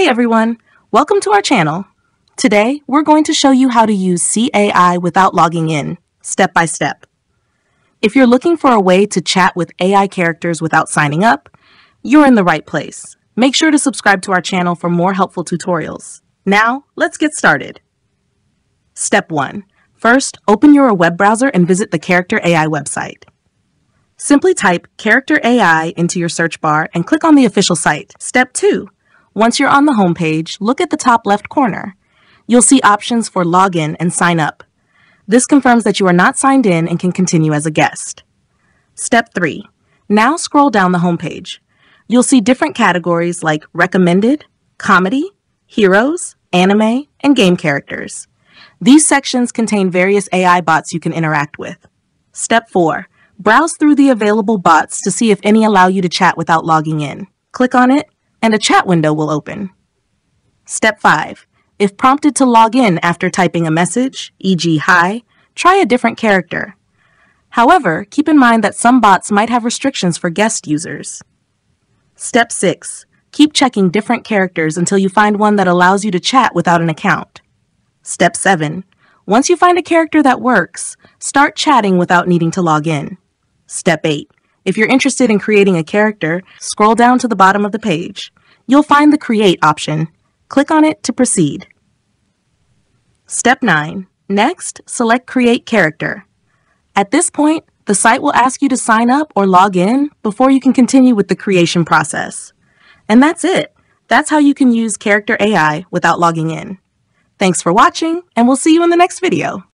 Hey everyone, welcome to our channel. Today, we're going to show you how to use CAI without logging in, step by step. If you're looking for a way to chat with AI characters without signing up, you're in the right place. Make sure to subscribe to our channel for more helpful tutorials. Now, let's get started. Step 1. First, open your web browser and visit the Character AI website. Simply type Character AI into your search bar and click on the official site. Step 2. Once you're on the homepage, look at the top left corner. You'll see options for login and sign up. This confirms that you are not signed in and can continue as a guest. Step 3. Now scroll down the homepage. You'll see different categories like recommended, comedy, heroes, anime, and game characters. These sections contain various AI bots you can interact with. Step 4. Browse through the available bots to see if any allow you to chat without logging in. Click on it, and a chat window will open. Step 5. If prompted to log in after typing a message, e.g. hi, try a different character. However, keep in mind that some bots might have restrictions for guest users. Step 6. Keep checking different characters until you find one that allows you to chat without an account. Step 7. Once you find a character that works, start chatting without needing to log in. Step 8. If you're interested in creating a character, scroll down to the bottom of the page. You'll find the Create option. Click on it to proceed. Step 9. Next, select Create Character. At this point, the site will ask you to sign up or log in before you can continue with the creation process. And that's it. That's how you can use Character AI without logging in. Thanks for watching, and we'll see you in the next video.